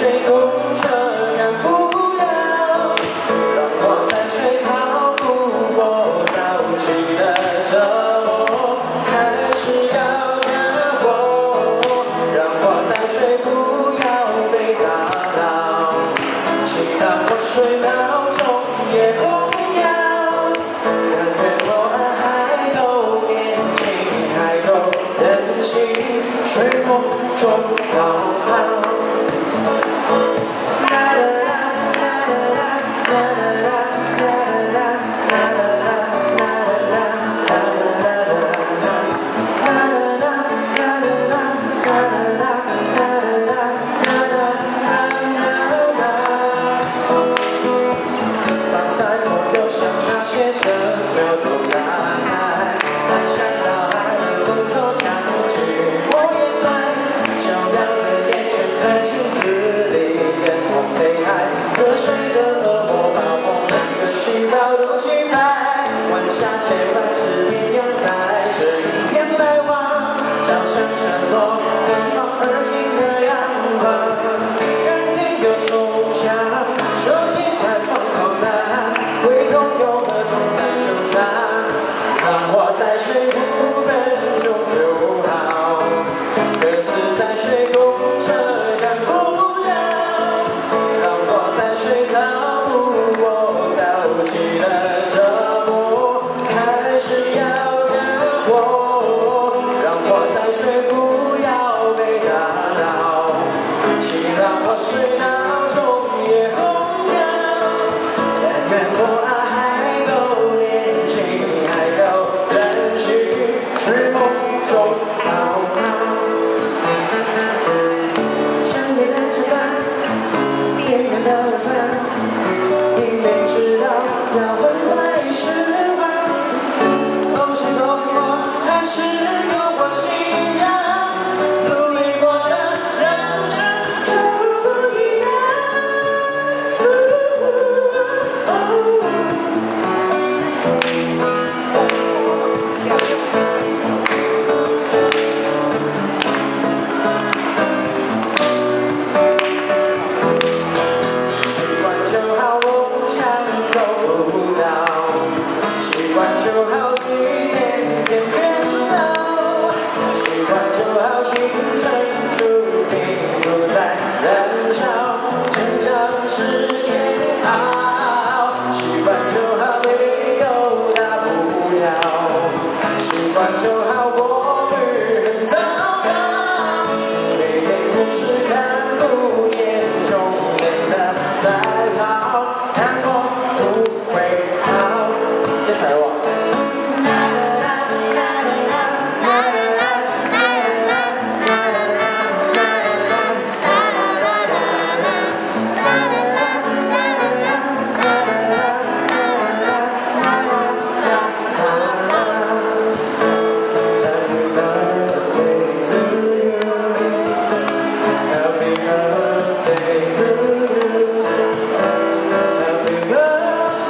被空车赶不了，让我再睡逃不过早起的折磨，还是要让我让我再睡，不要被打扰，谁让我睡到钟也。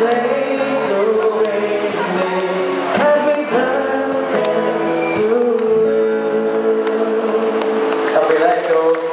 Thank you.